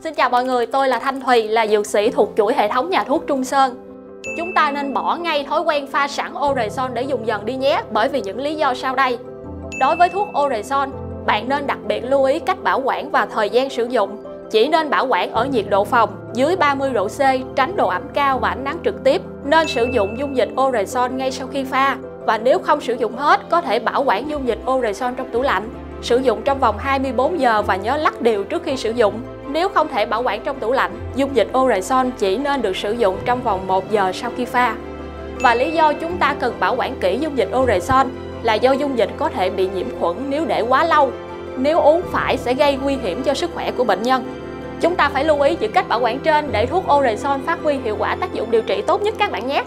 Xin chào mọi người, tôi là Thanh Thùy, là dược sĩ thuộc chuỗi hệ thống nhà thuốc Trung Sơn. Chúng ta nên bỏ ngay thói quen pha sẵn Orezon để dùng dần đi nhé, bởi vì những lý do sau đây. Đối với thuốc Orezon, bạn nên đặc biệt lưu ý cách bảo quản và thời gian sử dụng. Chỉ nên bảo quản ở nhiệt độ phòng dưới 30 độ C, tránh độ ẩm cao và ánh nắng trực tiếp. Nên sử dụng dung dịch Orezon ngay sau khi pha. Và nếu không sử dụng hết, có thể bảo quản dung dịch Orezon trong tủ lạnh. Sử dụng trong vòng 24 giờ và nhớ lắc đều trước khi sử dụng. Nếu không thể bảo quản trong tủ lạnh, dung dịch Orezon chỉ nên được sử dụng trong vòng 1 giờ sau khi pha. Và lý do chúng ta cần bảo quản kỹ dung dịch Orezon là do dung dịch có thể bị nhiễm khuẩn nếu để quá lâu. Nếu uống phải sẽ gây nguy hiểm cho sức khỏe của bệnh nhân. Chúng ta phải lưu ý những cách bảo quản trên để thuốc Orezon phát huy hiệu quả tác dụng điều trị tốt nhất các bạn nhé.